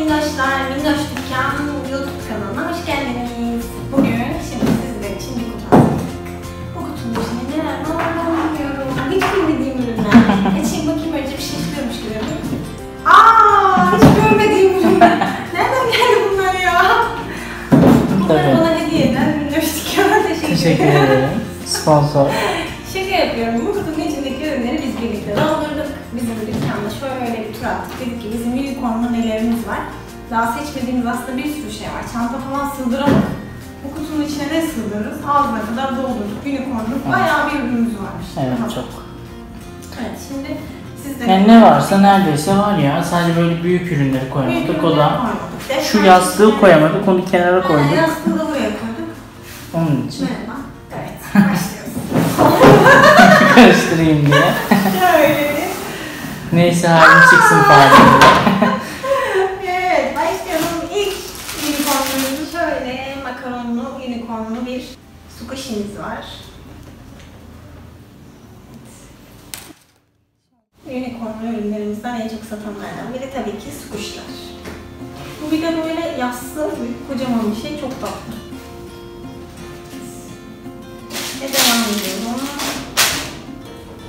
minnoşlar, Minnoş Dükkan YouTube kanalına hoş geldiniz. Bugün şimdi sizler için bir kutu hazırladık. Bu kutunun içinde neler var bilmiyorum. Hiç bilmediğim ürünler. Açayım bakayım önce bir şaşırıyormuş gibi yapayım. Aa, hiç görmediğim ürünler. Nereden geldi bunlar ya? Bunları Tabii. bana hediye eden Minnoş Dükkan'a teşekkür, Teşekkür ederim. Sponsor. Şaka yapıyorum. Bu kutunun içindeki ürünleri biz birlikte doldurduk. Bizim dükkanda şöyle bir tur attık. Dedik ki bizim unicorn'da nelerimiz var. Daha seçmediğimiz aslında bir sürü şey var. Çanta falan sığdıramadık. Bu kutunun içine ne sığdırırız? Ağzına kadar doldurduk. Unicorn'luk bayağı bir ürünümüz varmış. Evet Tamam. çok. Evet şimdi siz de... Yani ne varsa neredeyse var ya. Sadece böyle büyük ürünleri Büyük koymadık. O da şu yastığı koyamadık. Onu kenara Ha, koyduk. Yastığı da buraya koyduk. Onun için. Merhaba. Evet. Başlıyoruz. Karıştırayım diye. Neyse halim çıksın faaliyete. Evet, başlayalım. İlk unicornumuz şöyle makaronlu, unicornlu bir squishy'miz var. Unicornlu ürünlerimizden en çok satanlardan biri tabii ki squishler. Bu bir de böyle yassı, büyük, kocaman bir şey, çok tatlı. Ve devam ediyorum.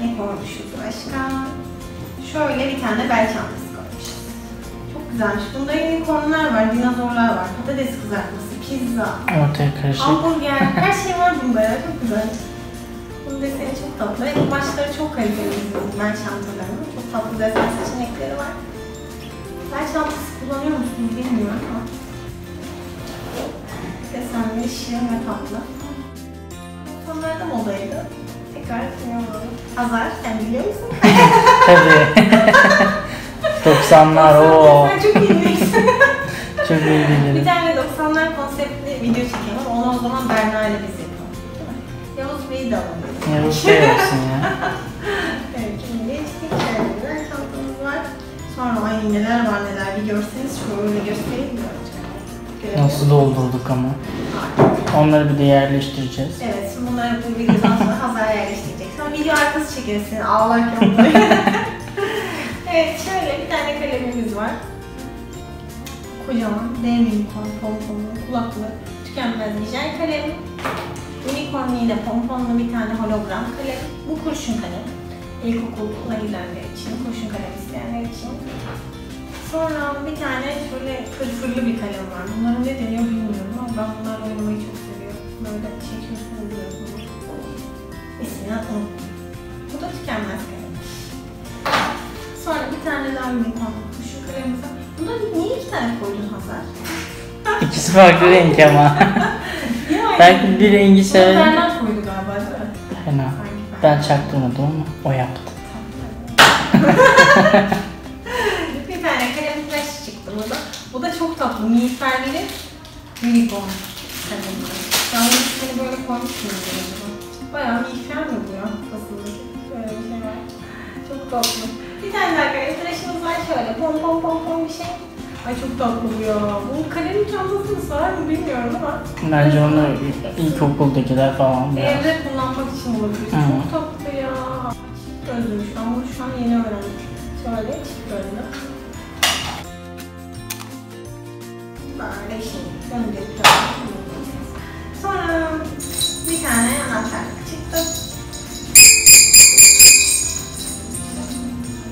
Ne koymuşuz başka? Şöyle bir tane bel çantası koymuşuz. Çok güzelmiş. Bunda unicornlar var, dinozorlar var, patates kızartması, pizza, Ortaya karışık. hamburger, her şey var bunda ya. Çok güzel. Bunun deseni çok tatlı. Ve kumaşları çok kaliteli bizim bel çantalarının. Çok tatlı desen seçenekleri var. Bel çantası kullanıyor musunuz bilmiyorum ama desenleri şirin ve tatlı. Sonlarda modaydı. Tekrar. Hazar, sen biliyor musun? Tabii. 90'lar o. Sen çok iyi bilirsin. Çok iyi Bir bilirim. tane 90'lar konseptli video ama onu o zaman Berna ile biz yapalım. Değil mi? Yavuz Bey'i de alalım. Bey olsun ya. Evet, şimdi geçtik. Şöyle güzel çantamız var. Sonra ay neler var neler bir görseniz şöyle göstereyim? Nasıl doldurduk ama. Onları bir de yerleştireceğiz. Evet, şimdi bunları bu videodan sonra Hazar yerleştirecek. Sonra video arkası seni ağlarken bunları. evet, şöyle bir tane kalemimiz var. Kocaman, dev unicorn, pomponlu, kulaklı, tükenmez jel kalem. Unicorn yine pomponlu bir tane hologram kalem. Bu kurşun kalem. İlkokuluna gidenler için, kurşun kalem isteyenler için. Sonra bir tane şöyle fırfırlı bir kalem var. Bunların ne deniyor bilmiyorum ama ben bunlarla oynamayı çok seviyorum. Böyle çekiyorsun oluyorsun. İsmini unuttum. Bu da tükenmez kalem. Sonra bir tane daha unicorn kurşun kalemimiz var. Bunda niye iki tane koydun Hazar? İkisi farklı renk ama. Belki bir rengi Bunu severim. Berna koydu galiba değil mi? Fena. Ben çaktırmadım ama o yaptı. Bu da çok tatlı. Miğferli unicorn. Yalnız ismini böyle koymuşsunuz acaba. Bayağı miğfer mi bu ya? Kafasındaki. Böyle bir şey var. Çok tatlı. Bir tane daha kalem flash'ımız var şöyle. Pom pom pom pom bir şey. Ay çok tatlı bu ya. Bu kalemin çantasını sığar mı bilmiyorum ama Bence onu ilkokuldakiler falan biraz. evde kullanmak için olabilir. Hı. Çok tatlı ya. Çift gözlüymüş. Ben bunu şu an yeni öğrendim. Şöyle çift gözlü. Böyle şey. Tane. Sonra bir tane anahtarlık çıktı.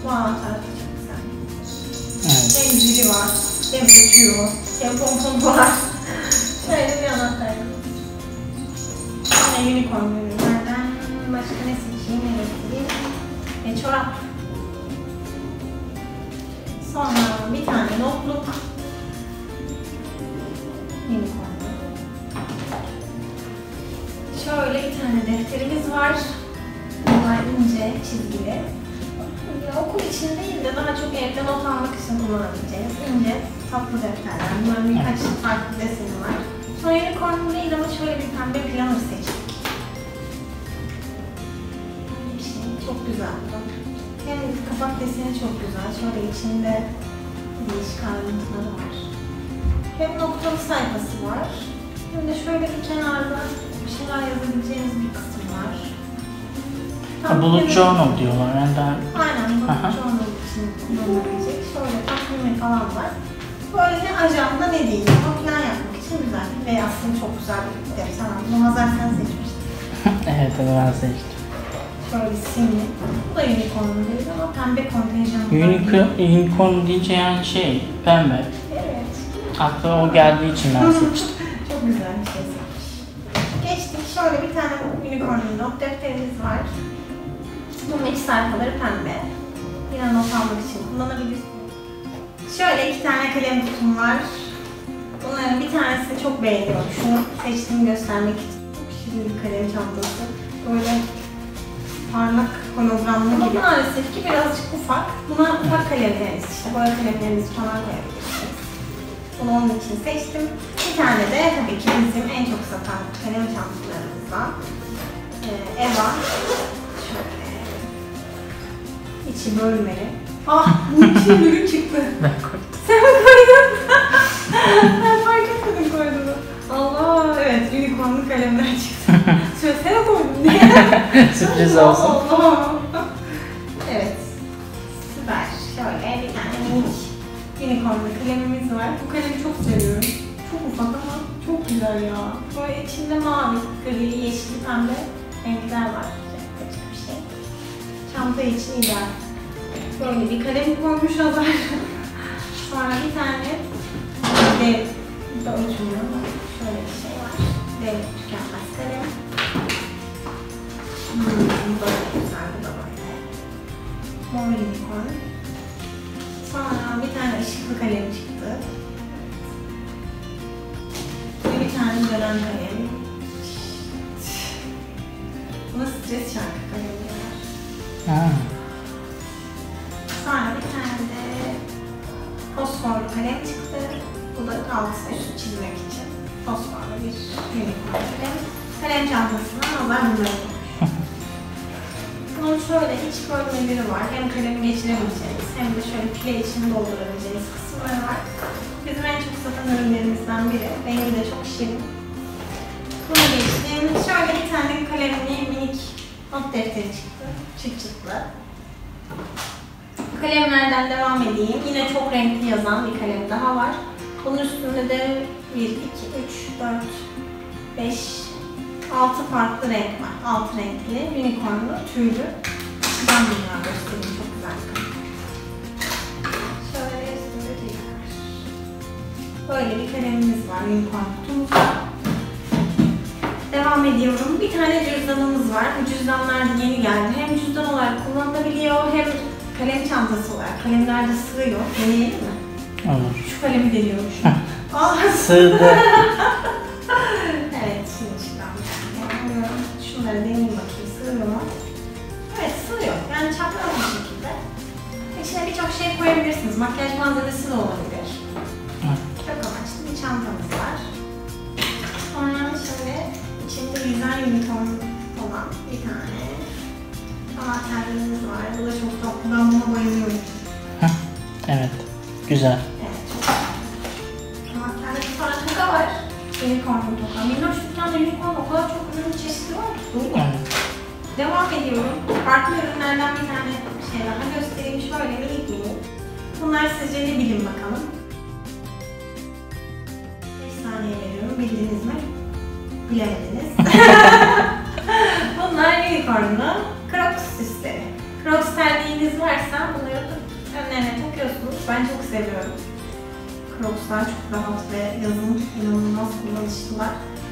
Bu anahtarlık çok güzel. Hem zili var, hem ötüyor, hem pompon var. Şöyle bir anahtarlık. Yine unicorn ürünlerden başka ne seçeyim, ne getireyim? E, çorap. Sonra bir tane notluk. Şöyle bir tane defterimiz var. Bunlar ince, çizgili. Ya, okul için değil de daha çok evde not almak için kullanabileceğiniz ince, tatlı defterler. Bunların birkaç farklı deseni var. Sonra unicorn değil ama şöyle bir pembe planner seçtik. Bir şey, çok güzel bu. Hem kapak deseni çok güzel. Şöyle içinde değişik ayrıntıları var. Hem noktalı sayfası var. Hem de şöyle bir kenarda bir şeyler yazabileceğiniz bir kısım var. Ha, Bullet journal diyorlar. Yani daha Aynen bu Aha. journal için kullanılabilecek. Şöyle takvimi falan var. Böyle ne ajanda ne değil. Ama plan yapmak için güzel. Ve aslında çok güzel bir sana. Bunu Hazar sen seçmiştin. evet ben seçtim. Şöyle simli. Bu da unicorn değil ama pembe kontenjan. var. Unicorn, unicorn deyince yani şey pembe. Evet. Aklıma o geldiği için ben seçtim. Çok güzel bir şey. Şöyle bir tane unicorn not defterimiz var. Bunun iç sayfaları pembe. Yine not almak için kullanabilirsiniz. Şöyle iki tane kalem kutum var. Bunların bir tanesini çok beğeniyorum. Şunu seçtiğimi göstermek için. Çok şirin bir kalem çantası. Böyle parlak hologramlı gibi. Maalesef ki birazcık ufak. Buna ufak kalemleriniz, işte boya kalemlerinizi falan koyabilirsiniz. Bunu onun için seçtim. Bir tane de tabii ki bizim en çok satan kalem çantalarımızdan. Ee, Eva. Şöyle. İçi bölmeli. Ah, bunun içine bölüm çıktı. Ben koydum. Sen mi koydun? ben fark etmedim koyduğunu. Allah, evet unicornlu kalemler çıktı. Şöyle sen mi koydun diye. Sürpriz olsun. Allah. Var. Bu kalemi çok seviyorum. Çok ufak ama çok güzel ya. Böyle içinde mavi, gri, yeşil, pembe renkler var. Açık bir şey. Çanta için ideal. Böyle bir kalem koymuş Hazar. Sonra bir tane dev, bu da ama şöyle bir şey var. Dev tükenmez kalem. Hmm, bu da güzel, bu da böyle. Mor unicorn. Sonra bir tane ışıklı kalem çıktı. Ve bir tane dönen kalem. Buna stres şarkı kalemi diyorlar. Ha. Sonra bir tane de fosforlu kalem çıktı. Bu da alt üst çizmek için. Fosforlu bir unicorn kalem. Kalem çantasına onlar bunları koymuş. Bunun şöyle iç bölmeleri var. Hem kalemi geçirebileceğiniz hem de şöyle pile içini doldurabileceğiniz kısımları var. Bizim en çok satan ürünlerimizden biri. Rengi de çok şirin. Bunu geçtim. Şöyle bir tane kalemli minik not defteri çıktı. Çıt çıtlı. Kalemlerden devam edeyim. Yine çok renkli yazan bir kalem daha var. Bunun üstünde de 1, 2, 3, 4, 5, 6 farklı renk var. 6 renkli, unicornlu, tüylü. Ben bunları göstereyim. Çok güzel Böyle bir kalemimiz var. Unicorn kutumuz var. Devam ediyorum. Bir tane cüzdanımız var. Bu cüzdanlar da yeni geldi. Hem cüzdan olarak kullanılabiliyor hem kalem çantası olarak. Kalemler de sığıyor. Deneyelim mi? Olur. Şu kalemi deniyorum şu an. Aa, Sığdı. evet, şimdi çıkalım. Alıyorum. Şunları deneyeyim bakayım. Sığıyor mu? Evet, sığıyor. Yani çapraz bir şekilde. İçine birçok şey koyabilirsiniz. Makyaj malzemesi de olabilir. Çantamız var. Sonra şöyle içinde güzel unicorn olan bir tane anahtarlarımız var. Bu da çok tatlı. Ben buna bayılıyorum. Heh, evet. Güzel. Evet, çok tatlı. Anahtarlık sonra toka var. Unicorn toka. Minnoş dükkanda unicorn o kadar çok ürün çeşidi var ki. Evet. Devam ediyorum. Farklı ürünlerden bir tane şey daha göstereyim. Şöyle minik minik. Bunlar sizce ne bilin bakalım. Bildiniz mi? Bilemediniz. Bunlar unicornlu Crocs süsleri. Crocs terliğiniz varsa bunları önlerine takıyorsunuz. Ben çok seviyorum. Crocs'lar çok rahat ve yazın inanılmaz kullanışlılar.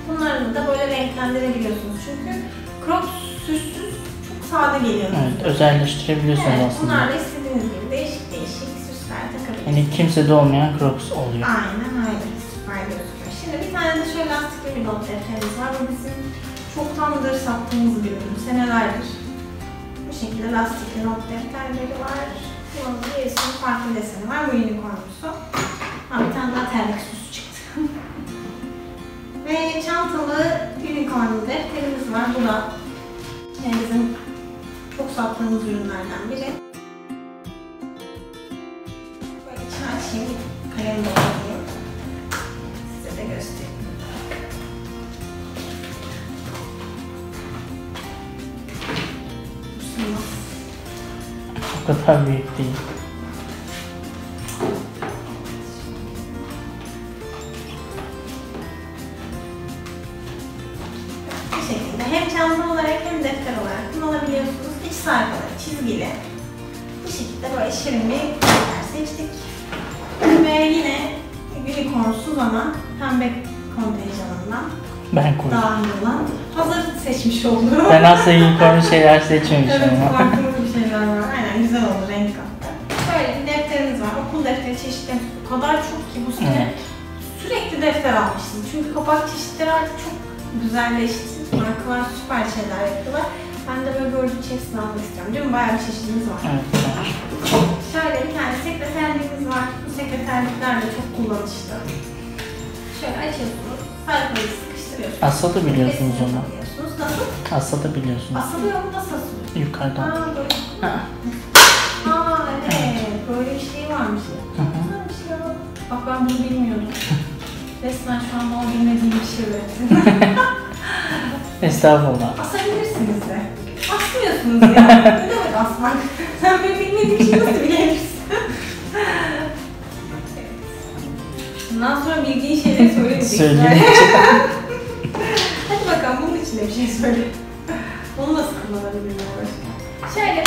Bunları da böyle renklendirebiliyorsunuz. Çünkü Crocs süssüz çok sade geliyor. Evet, özelleştirebiliyorsunuz Evet, aslında. bunlarla istediğiniz gibi değişik değişik süsler takabilirsiniz. Yani kimsede olmayan Crocs oluyor. Aynen öyle. Gözüküyor. Şimdi bir not defterimiz var. Bu bizim çoktandır sattığımız bir ürün. Senelerdir. Bu şekilde lastikli not defterleri var. Bunun birisinin farklı deseni var. Bu unicornumsu. Ha, bir tane daha terlik süsü çıktı. Ve çantalı unicornlu defterimiz var. Bu da bizim çok sattığımız ürünlerden biri. Böyle içini açayım, kalem doldurayım. kadar büyük değil. Bu şekilde hem çanta olarak hem defter olarak kullanabiliyorsunuz. İç sayfaları çizgili. Bu şekilde böyle şirin bir seçtik. Ve yine unicornsuz ama pembe kontenjanından ben koydum. Daha iyi olan. Hazır seçmiş oldum. Ben aslında unicorn şeyler seçmemişim. evet, farklı Aynen güzel oldu, renk kattı. Şöyle bir defteriniz var. Okul defteri çeşitleri o kadar çok ki bu sene. Evet. Sürekli defter almışsınız. Çünkü kapak çeşitleri artık çok güzelleşti. Markalar süper şeyler yapıyorlar. Ben de böyle gördükçe hepsini almak istiyorum. Değil mi? Bayağı bir çeşidimiz var. Evet. Şöyle bir tane sekreterliğimiz var. Bu sekreterlikler de çok kullanışlı. Şöyle açıyorsunuz. Sayfayı sıkıştırıyorsunuz. Asla da biliyorsunuz onu. Nasıl? Asla da biliyorsunuz. Asılıyor mu? Nasıl asılıyor? Yukarıdan. Aa, böyle. Ha. Aa evet, böyle bir şey varmış. Hı hı. Ya. Bak ben bunu bilmiyordum. Resmen şu an bana bilmediğim bir şey öğrettin. Estağfurullah. Asabilirsiniz de. Asmıyorsunuz ya. ne demek asmak? Sen benim bilmediğim şeyi nasıl bilebilirsin? Bundan sonra bildiğin şeyleri söylemeyeceksin. Söyleyeyim. İçinde bir şey söyle. Onu nasıl kullanabilirim başka? Şöyle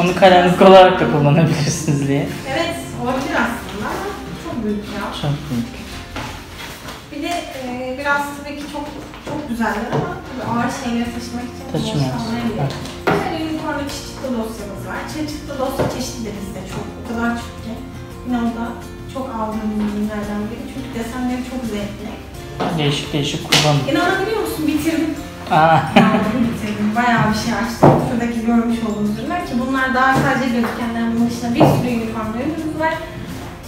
Onu kalemlik olarak da kullanabilirsiniz diye. Evet, olabilir aslında ama çok büyük ya. Çok büyük. Bir de e, biraz tabii ki çok çok güzeller ama tabii ağır şeyleri taşımak için Taşımaz. olmayabilir. Şöyle unicornlu çıtıklı dosyamız var. Çıtıklı dosya çeşidi de bizde çok. O kadar çok ki. Yine o da çok aldığım ürünlerden biri. Çünkü desenleri çok zevkli. Değişik değişik kullanın. İnanabiliyor musun? Bitirdim. Bitirdim. Bayağı bir şey açtım. Şuradaki görmüş olduğunuz ürünler ki bunlar daha sadece gözükenler. Bunun dışında bir sürü unicorn ürünümüz var.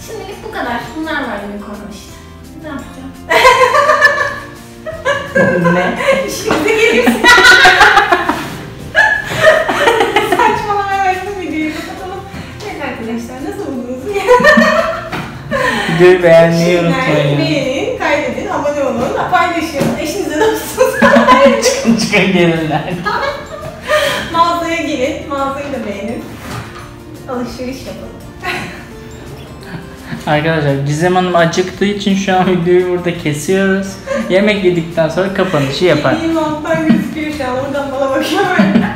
Şimdilik bu kadar. Bunlar var unicorn işte. Ne yapacağım? ne? Şimdi gelirsin. Saçmalamaya başladım videoyu kapatalım. Evet arkadaşlar nasıl buldunuz? Videoyu beğenmeyi unutmayın. Beğenin, kaydedin, abone olun, paylaşın. Çıkın çıkın gelirler. Mağazaya gelin, mağazayı da beğenin. Alışveriş yapalım. Arkadaşlar Gizem Hanım acıktığı için şu an videoyu burada kesiyoruz. Yemek yedikten sonra kapanışı yapar. Yediğim monttan gözüküyor şu an, oradan bana bakıyor böyle.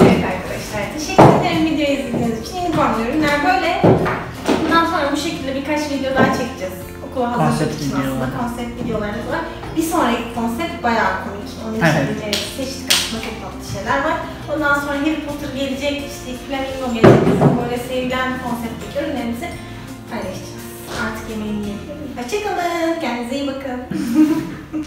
evet arkadaşlar, teşekkür ederim videoyu izlediğiniz için. Unicorn ürünler böyle. Bundan sonra bu şekilde birkaç video daha çekeceğiz. Okula hazırlık için aslında konsept videolarımız var. Bir sonraki konsept bayağı komik. Onun için Evet. seçtik aslında çok tatlı şeyler var. Ondan sonra Harry Potter gelecek, işte Flamingo gelecek. Bizim böyle sevilen konseptteki ürünlerimizi paylaşacağız. Artık yemeğini yiyelim. Hoşçakalın, kendinize iyi bakın.